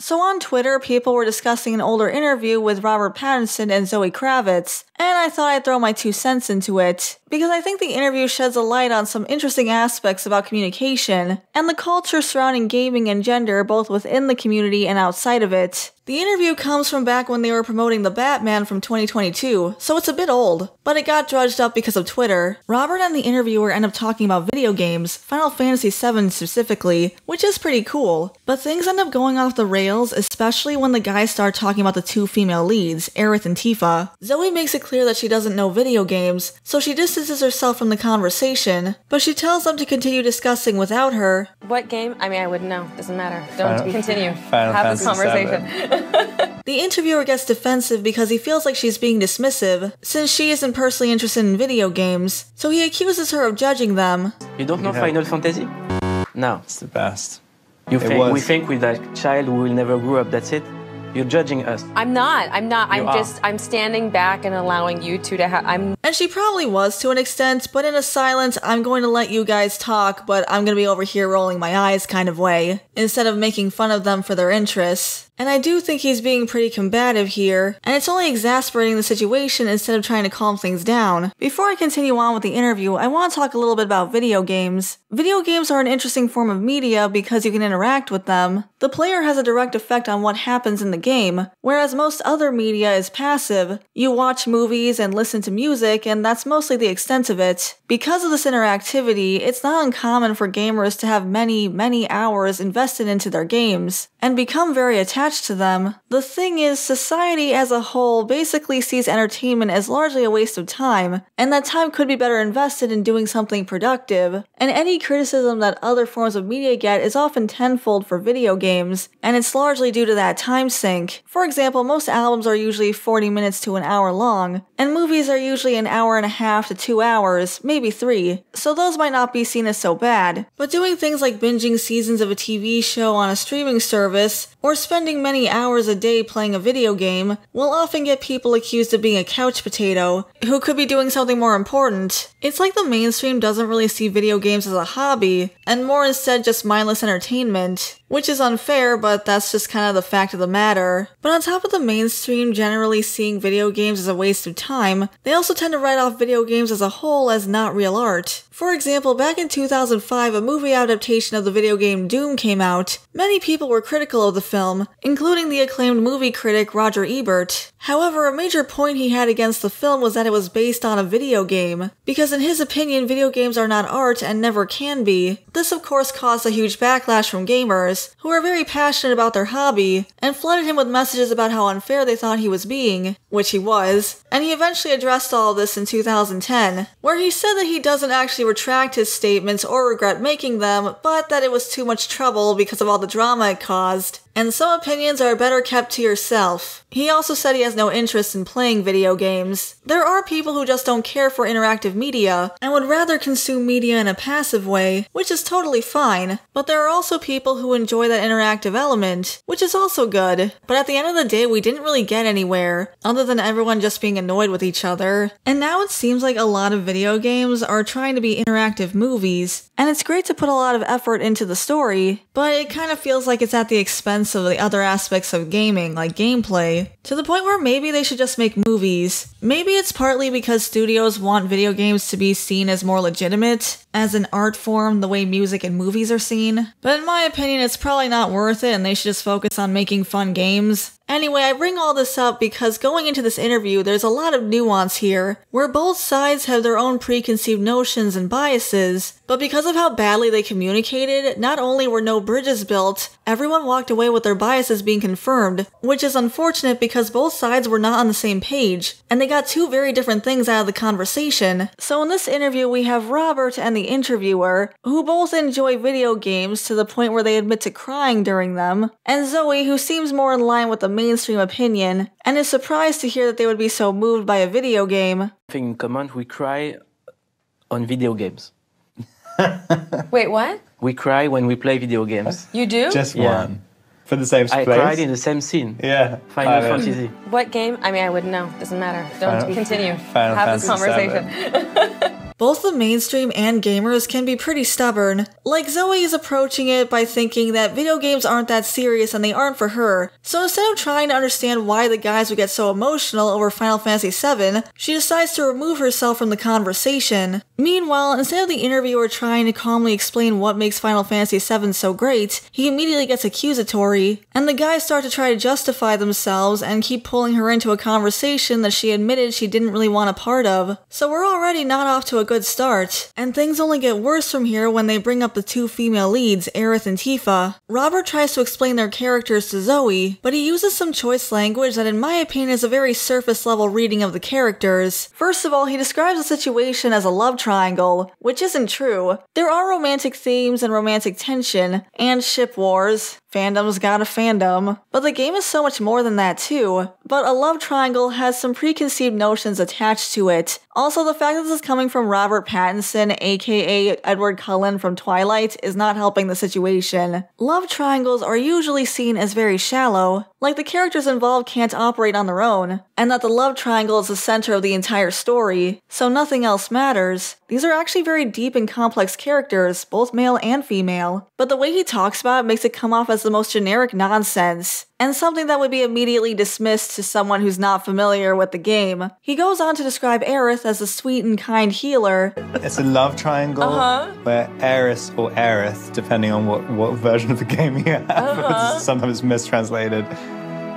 So on Twitter, people were discussing an older interview with Robert Pattinson and Zoe Kravitz, and I thought I'd throw my two cents into it, because I think the interview sheds a light on some interesting aspects about communication and the culture surrounding gaming and gender both within the community and outside of it. The interview comes from back when they were promoting The Batman from 2022, so it's a bit old, but it got drudged up because of Twitter. Robert and the interviewer end up talking about video games, Final Fantasy VII specifically, which is pretty cool, but things end up going off the rails, especially when the guys start talking about the two female leads, Aerith and Tifa. Zoe makes it clear that she doesn't know video games, so she distances herself from the conversation, but she tells them to continue discussing without her. What game? I mean, I wouldn't know. Doesn't matter. Don't Final- continue. Final Have this Fantasy conversation. The interviewer gets defensive because he feels like she's being dismissive, since she isn't personally interested in video games, so he accuses her of judging them. You don't know Yeah. Final Fantasy? No. It's the best. You It think we was. think with that child who will never grow up, that's it? You're judging us. I'm not. I'm not. I'm are. just. I'm standing back and allowing you two to have. I'm. And she probably was to an extent, but in a silent, I'm going to let you guys talk, but I'm going to be over here rolling my eyes kind of way, instead of making fun of them for their interests. And I do think he's being pretty combative here, and it's only exasperating the situation instead of trying to calm things down. Before I continue on with the interview, I want to talk a little bit about video games. Video games are an interesting form of media because you can interact with them. The player has a direct effect on what happens in the game, whereas most other media is passive. You watch movies and listen to music, and that's mostly the extent of it. Because of this interactivity, it's not uncommon for gamers to have many, many hours invested into their games and become very attached to them. The thing is, society as a whole basically sees entertainment as largely a waste of time, and that time could be better invested in doing something productive. And any criticism that other forms of media get is often tenfold for video games, and it's largely due to that time sink. For example, most albums are usually 40 minutes to an hour long, and movies are usually an hour and a half to two hours, maybe three, so those might not be seen as so bad. But doing things like binging seasons of a TV show on a streaming service, or spending many hours a day playing a video game, will often get people accused of being a couch potato, who could be doing something more important. It's like the mainstream doesn't really see video games as a hobby, and more instead just mindless entertainment. Which is unfair, but that's just kind of the fact of the matter. But on top of the mainstream generally seeing video games as a waste of time, they also tend to write off video games as a whole as not real art. For example, back in 2005, a movie adaptation of the video game Doom came out. Many people were critical of the film, including the acclaimed movie critic Roger Ebert. However, a major point he had against the film was that it was based on a video game, because in his opinion, video games are not art and never can be. This, of course, caused a huge backlash from gamers, who are very passionate about their hobby, and flooded him with messages about how unfair they thought he was being, which he was, and he eventually addressed all this in 2010, where he said that he doesn't actually retract his statements or regret making them, but that it was too much trouble because of all the drama it caused, and some opinions are better kept to yourself. He also said he has no interest in playing video games. There are people who just don't care for interactive media and would rather consume media in a passive way, which is totally fine. But there are also people who enjoy that interactive element, which is also good. But at the end of the day, we didn't really get anywhere, other than everyone just being annoyed with each other. And now it seems like a lot of video games are trying to be interactive movies, and it's great to put a lot of effort into the story, but it kind of feels like it's at the expense of the other aspects of gaming, like gameplay, to the point where maybe they should just make movies. Maybe it's partly because studios want video games to be seen as more legitimate, as an art form the way music and movies are seen, but in my opinion, it's probably not worth it and they should just focus on making fun games. Anyway, I bring all this up because going into this interview, there's a lot of nuance here, where both sides have their own preconceived notions and biases, but because of how badly they communicated, not only were no bridges built, everyone walked away with their biases being confirmed, which is unfortunate because both sides were not on the same page, and they got two very different things out of the conversation. So in this interview, we have Robert and the interviewer, who both enjoy video games to the point where they admit to crying during them, and Zoe, who seems more in line with the mainstream opinion, and is surprised to hear that they would be so moved by a video game. Thing in common, we cry on video games. Wait, what? We cry when we play video games. You do? Just Yeah. one. For the same I space. cried in the same scene. yeah. Final Final- Fantasy. Hmm. what game? I mean, I wouldn't know. Doesn't matter. Don't Final- continue. Final Have this conversation. Both the mainstream and gamers can be pretty stubborn. Like Zoe is approaching it by thinking that video games aren't that serious and they aren't for her. So instead of trying to understand why the guys would get so emotional over Final Fantasy VII, she decides to remove herself from the conversation. Meanwhile, instead of the interviewer trying to calmly explain what makes Final Fantasy VII so great, he immediately gets accusatory, and the guys start to try to justify themselves and keep pulling her into a conversation that she admitted she didn't really want a part of. So we're already not off to a good start, and things only get worse from here when they bring up the two female leads, Aerith and Tifa. Robert tries to explain their characters to Zoe, but he uses some choice language that in my opinion is a very surface level reading of the characters. First of all, he describes the situation as a love triangle, which isn't true. There are romantic themes and romantic tension, and ship wars. Fandom's got a fandom. But the game is so much more than that too. But a love triangle has some preconceived notions attached to it. Also, the fact that this is coming from Robert Pattinson, aka Edward Cullen from Twilight, is not helping the situation. Love triangles are usually seen as very shallow, like the characters involved can't operate on their own, and that the love triangle is the center of the entire story, so nothing else matters. These are actually very deep and complex characters, both male and female, but the way he talks about it makes it come off as the most generic nonsense, and something that would be immediately dismissed to someone who's not familiar with the game. He goes on to describe Aerith as a sweet and kind healer. It's a love triangle Uh-huh. where Aeris or Aerith, depending on what, what version of the game you have, Uh-huh. sometimes mistranslated.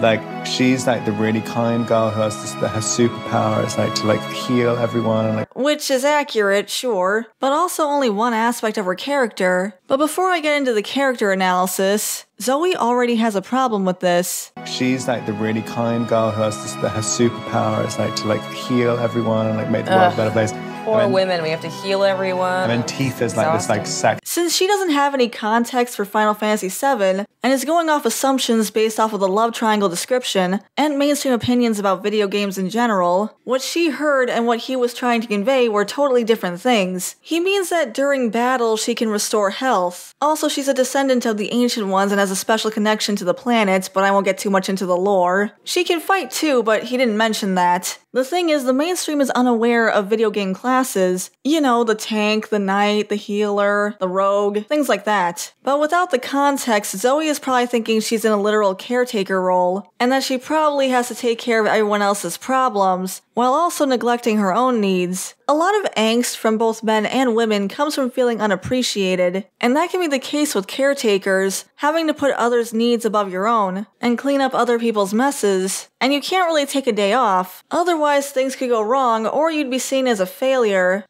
Like she's like the really kind girl who has this, that has superpower. It's like to like heal everyone and like Which is accurate, sure, but also only one aspect of her character. But before I get into the character analysis, Zoe already has a problem with this. she's like the really kind girl who has this, that has superpower. It's like to like heal everyone and like make the world a better place. Poor and then, women, we have to heal everyone. And then Tifa's like this like sex Since she doesn't have any context for Final Fantasy VII and is going off assumptions based off of the love triangle description and mainstream opinions about video games in general, what she heard and what he was trying to convey were totally different things. He means that during battle she can restore health. Also, she's a descendant of the Ancient Ones and has a special connection to the planet, but I won't get too much into the lore. She can fight too, but he didn't mention that. The thing is, the mainstream is unaware of video game classes. You know, the tank, the knight, the healer, the rogue, things like that. But without the context, Zoe is probably thinking she's in a literal caretaker role, and that she probably has to take care of everyone else's problems, while also neglecting her own needs. A lot of angst from both men and women comes from feeling unappreciated, and that can be the case with caretakers, having to put others' needs above your own, and clean up other people's messes. And you can't really take a day off, otherwise things could go wrong or you'd be seen as a failure,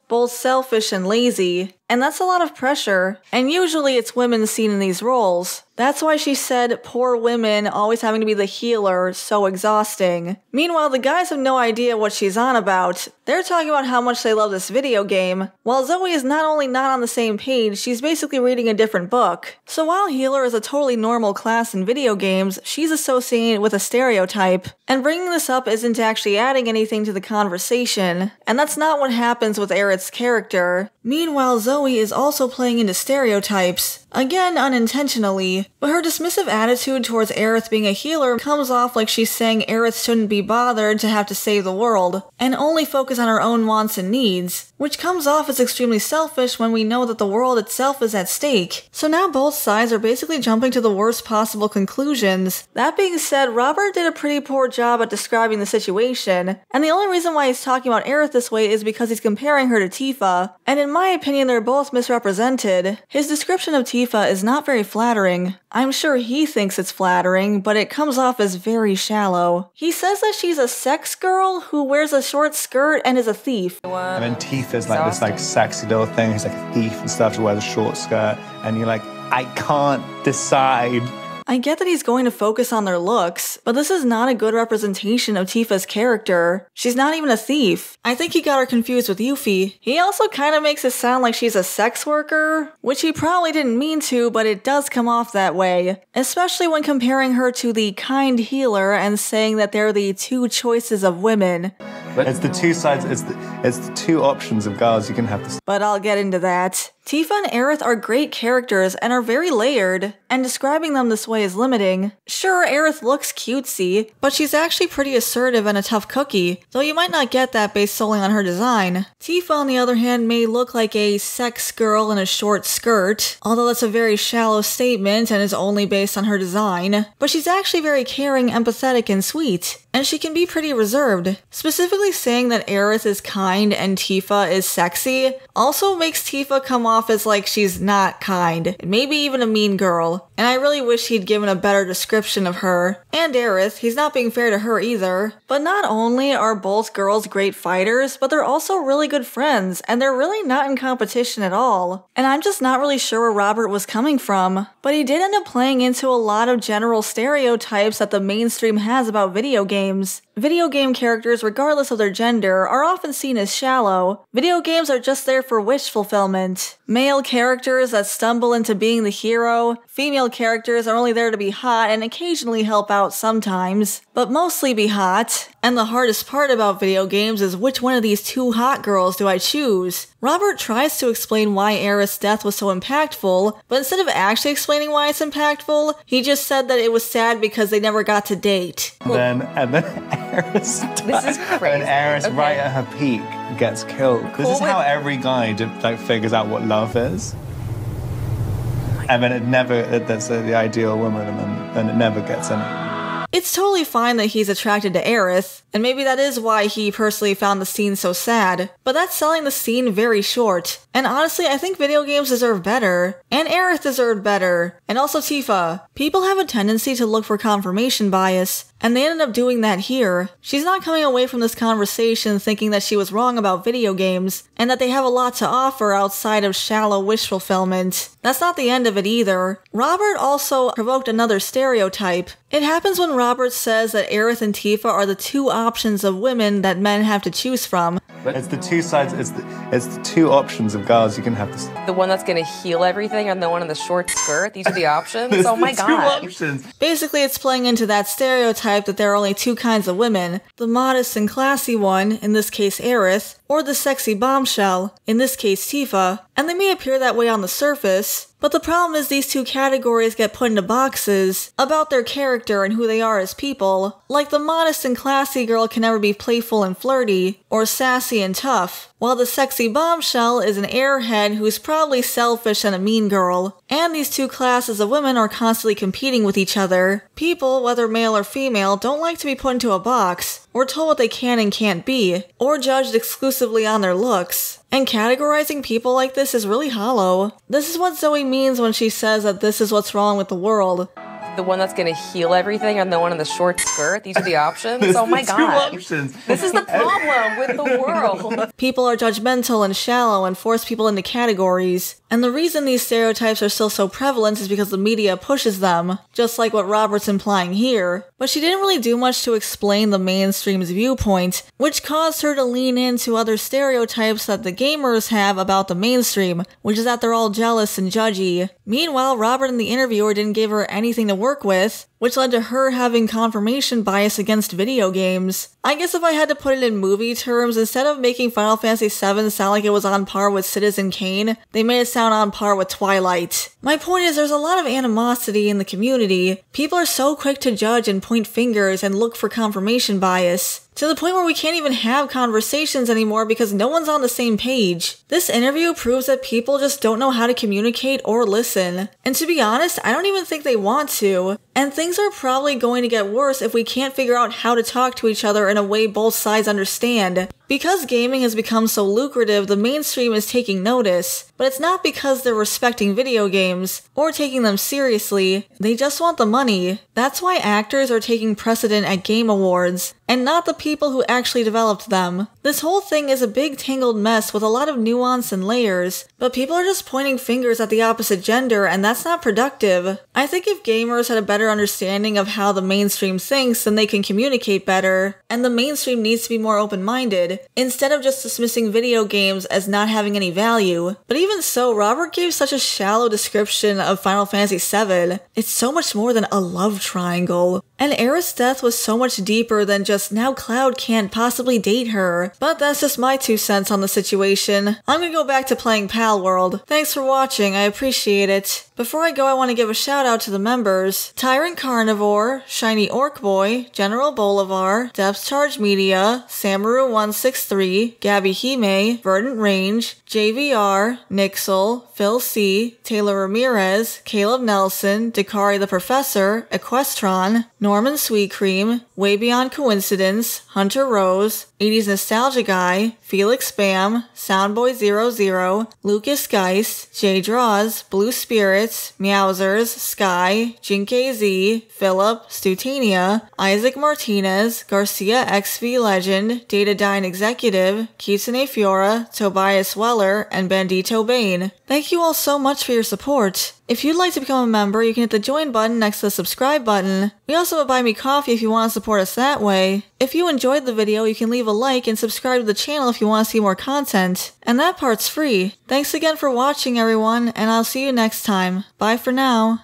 both selfish and lazy. And that's a lot of pressure, and usually it's women seen in these roles. That's why she said poor women always having to be the healer so exhausting. Meanwhile, the guys have no idea what she's on about. They're talking about how much they love this video game. While Zoe is not only not on the same page, she's basically reading a different book. So while healer is a totally normal class in video games, she's associated with a stereotype. And bringing this up isn't actually adding anything to the conversation. And that's not what happens with Aerith's character. Meanwhile, Zoe is also playing into stereotypes. Again, unintentionally, but her dismissive attitude towards Aerith being a healer comes off like she's saying Aerith shouldn't be bothered to have to save the world, and only focus on her own wants and needs, which comes off as extremely selfish when we know that the world itself is at stake. So now both sides are basically jumping to the worst possible conclusions. That being said, Robert did a pretty poor job at describing the situation, and the only reason why he's talking about Aerith this way is because he's comparing her to Tifa, and in my opinion, they're both misrepresented. His description of Tifa is not very flattering. I'm sure he thinks it's flattering, but it comes off as very shallow. He says that she's a sex girl who wears a short skirt and is a thief. And then Tifa's like this like sexy little thing who's like a thief and stuff. She wears a short skirt, and you're like, I can't decide. I get that he's going to focus on their looks, but this is not a good representation of Tifa's character. She's not even a thief. I think he got her confused with Yuffie. He also kind of makes it sound like she's a sex worker, which he probably didn't mean to, but it does come off that way. Especially when comparing her to the kind healer and saying that they're the two choices of women. It's the two sides. It's the it's the two options of girls you can have. But I'll get into that. Tifa and Aerith are great characters and are very layered, and describing them this way is limiting. Sure, Aerith looks cutesy, but she's actually pretty assertive and a tough cookie, though you might not get that based solely on her design. Tifa, on the other hand, may look like a sex girl in a short skirt, although that's a very shallow statement and is only based on her design, but she's actually very caring, empathetic, and sweet and she can be pretty reserved. Specifically saying that Aerith is kind and Tifa is sexy also makes Tifa come off as like she's not kind, maybe even a mean girl. And I really wish he'd given a better description of her. And Aerith, he's not being fair to her either. But not only are both girls great fighters, but they're also really good friends, and they're really not in competition at all. And I'm just not really sure where Robert was coming from. But he did end up playing into a lot of general stereotypes that the mainstream has about video games. Video game characters, regardless of their gender, are often seen as shallow. Video games are just there for wish fulfillment. Male characters that stumble into being the hero, female characters are only there to be hot and occasionally help out sometimes, but mostly be hot. And the hardest part about video games is which one of these two hot girls do I choose? Robert tries to explain why Aerith's death was so impactful, but instead of actually explaining why it's impactful, he just said that it was sad because they never got to date. And then, and then Aerith, This is crazy. and Aerith, Okay. right at her peak, gets killed. This is how every guy like figures out what love is. And then it never, it, that's uh, the ideal woman, and then, then it never gets any. It's totally fine that he's attracted to Aerith, and maybe that is why he personally found the scene so sad, but that's selling the scene very short. And honestly, I think video games deserve better, and Aerith deserved better, and also Tifa. People have a tendency to look for confirmation bias, and they ended up doing that here. She's not coming away from this conversation thinking that she was wrong about video games, and that they have a lot to offer outside of shallow wish fulfillment. That's not the end of it either. Robert also provoked another stereotype. It happens when Robert says that Aerith and Tifa are the two options of women that men have to choose from. It's the two sides, it's the, it's the two options of girls. You can have this. The one that's gonna heal everything and the one in the short skirt. These are the options. oh my the two god. options. Basically, it's playing into that stereotype that there are only two kinds of women the modest and classy one, in this case Aerith, or the sexy bombshell, in this case Tifa. And they may appear that way on the surface, but the problem is these two categories get put into boxes about their character and who they are as people. Like the modest and classy girl can never be playful and flirty, or sassy and tough, while the sexy bombshell is an airhead who's probably selfish and a mean girl. And these two classes of women are constantly competing with each other. People, whether male or female, don't like to be put into a box, or told what they can and can't be, or judged exclusively on their looks. And categorizing people like this is really hollow. This is what Zoe means when she says that this is what's wrong with the world. The one that's gonna heal everything and the one in the short skirt. These are the options. Oh my god. options. This is the problem with the world. People are judgmental and shallow and force people into categories. And the reason these stereotypes are still so prevalent is because the media pushes them, just like what Robert's implying here. But she didn't really do much to explain the mainstream's viewpoint, which caused her to lean into other stereotypes that the gamers have about the mainstream, which is that they're all jealous and judgy. Meanwhile, Robert and the interviewer didn't give her anything to work with, which led to her having confirmation bias against video games. I guess if I had to put it in movie terms, instead of making Final Fantasy VII sound like it was on par with Citizen Kane, they made it sound on par with Twilight. My point is, there's a lot of animosity in the community. People are so quick to judge and point fingers and look for confirmation bias. To the point where we can't even have conversations anymore because no one's on the same page. This interview proves that people just don't know how to communicate or listen. And to be honest, I don't even think they want to. And things are probably going to get worse if we can't figure out how to talk to each other in a way both sides understand. Because gaming has become so lucrative, the mainstream is taking notice, but it's not because they're respecting video games or taking them seriously, they just want the money. That's why actors are taking precedent at game awards, and not the people who actually developed them. This whole thing is a big tangled mess with a lot of nuance and layers, but people are just pointing fingers at the opposite gender, and that's not productive. I think if gamers had a better understanding of how the mainstream thinks, then they can communicate better, and the mainstream needs to be more open minded, instead of just dismissing video games as not having any value. But even so, Robert gave such a shallow description of Final Fantasy VII. It's so much more than a love triangle. And Aerith's death was so much deeper than just now Cloud can't possibly date her. But that's just my two cents on the situation. I'm gonna go back to playing Palworld. Thanks for watching, I appreciate it. Before I go, I want to give a shout out to the members. Tyrant Carnivore, Shiny Orc Boy, General Bolivar, Depth Charge Media, Samaru163, Gabby Hime, Verdant Range, JVR, Nixel, Phil C, Taylor Ramirez, Caleb Nelson, Dakari the Professor, Equestron, Norman Sweet Cream, Way Beyond Coincidence, Hunter Rose, 80s Nostalgia Guy, Felix Spam, Soundboy00, Lucas Geist, J Draws, Blue Spirits, Meowsers, Sky, Jinke Z, Philip, Stutania, Isaac Martinez, Garcia XV Legend, Datadyne Executive, Kitsune Fiora, Tobias Weller, and Bandito Bane. Thank you all so much for your support. If you'd like to become a member, you can hit the join button next to the subscribe button. We also have buy me coffee if you want to support us that way. If you enjoyed the video, you can leave a like and subscribe to the channel if you want to see more content. And that part's free. Thanks again for watching everyone, and I'll see you next time. Bye for now.